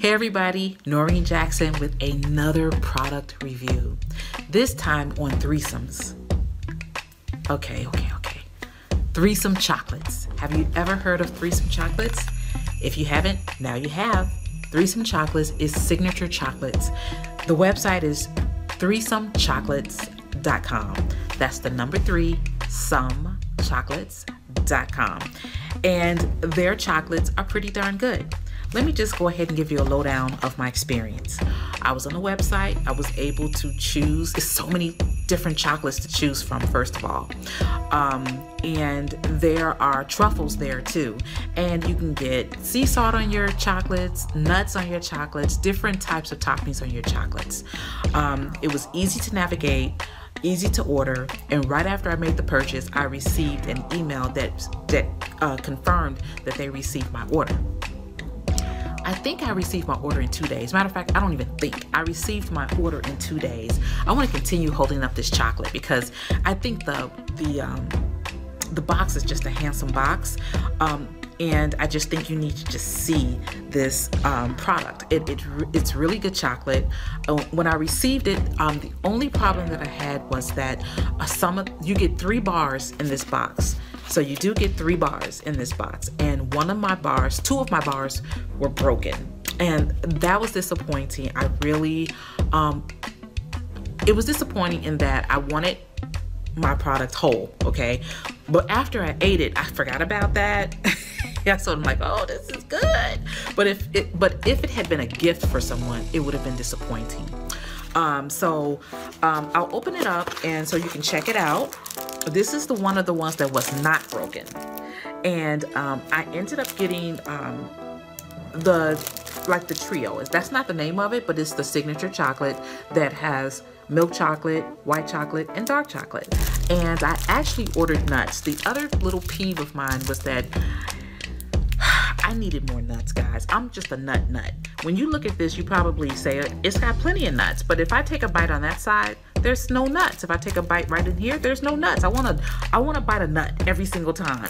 Hey everybody, Noreen Jackson with another product review. This time on threesomes. Okay, okay, okay. Threesome chocolates. Have you ever heard of threesome chocolates? If you haven't, now you have. Threesome chocolates is signature chocolates. The website is 3somechocolates.com. That's the number three, somechocolates.com. And their chocolates are pretty darn good let me just go ahead and give you a lowdown of my experience. I was on the website, I was able to choose, so many different chocolates to choose from, first of all. Um, and there are truffles there too. And you can get sea salt on your chocolates, nuts on your chocolates, different types of toppings on your chocolates. Um, it was easy to navigate easy to order, and right after I made the purchase, I received an email that that uh, confirmed that they received my order. I think I received my order in two days. Matter of fact, I don't even think. I received my order in two days. I want to continue holding up this chocolate because I think the the um, the box is just a handsome box. Um, and I just think you need to just see this um, product. It, it, it's really good chocolate. Uh, when I received it, um, the only problem that I had was that uh, some of, you get three bars in this box. So you do get three bars in this box, and one of my bars, two of my bars, were broken, and that was disappointing. I really, um, it was disappointing in that I wanted my product whole, okay, but after I ate it, I forgot about that. yeah, so I'm like, oh, this is good. But if it, but if it had been a gift for someone, it would have been disappointing. Um, so um, I'll open it up and so you can check it out. This is the one of the ones that was not broken. And um, I ended up getting um, the, like the trio. That's not the name of it, but it's the signature chocolate that has milk chocolate, white chocolate, and dark chocolate. And I actually ordered nuts. The other little peeve of mine was that I needed more nuts, guys. I'm just a nut nut. When you look at this, you probably say it's got plenty of nuts, but if I take a bite on that side, there's no nuts. If I take a bite right in here, there's no nuts. I want to I want to bite a nut every single time.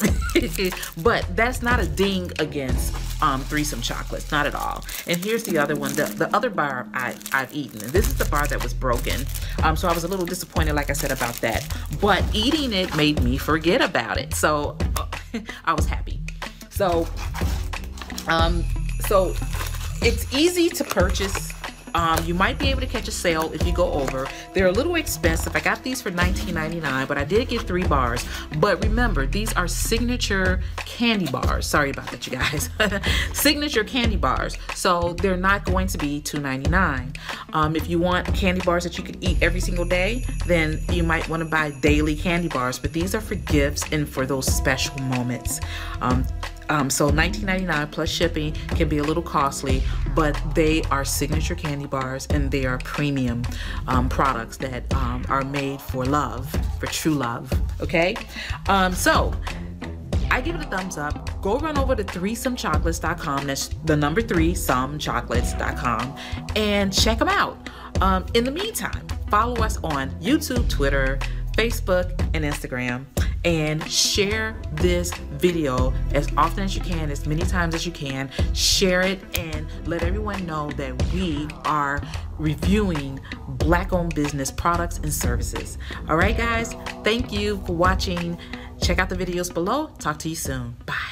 but that's not a ding against um, threesome chocolates, not at all. And here's the other one, the, the other bar I, I've eaten. And this is the bar that was broken. Um, so I was a little disappointed, like I said, about that. But eating it made me forget about it. So uh, I was happy. So, um, so it's easy to purchase um, you might be able to catch a sale if you go over. They're a little expensive. I got these for $19.99, but I did get three bars. But remember, these are signature candy bars. Sorry about that, you guys. signature candy bars. So they're not going to be $2.99. Um, if you want candy bars that you could eat every single day, then you might want to buy daily candy bars. But these are for gifts and for those special moments. Um, um, so $19.99 plus shipping can be a little costly, but they are signature candy bars and they are premium um, products that um, are made for love, for true love. Okay, um, so. I give it a thumbs up. Go run over to 3somechocolates.com. That's the number three, somechocolates.com, and check them out. Um, in the meantime, follow us on YouTube, Twitter, Facebook, and Instagram and share this video as often as you can, as many times as you can. Share it and let everyone know that we are reviewing black owned business products and services. All right, guys, thank you for watching. Check out the videos below. Talk to you soon. Bye.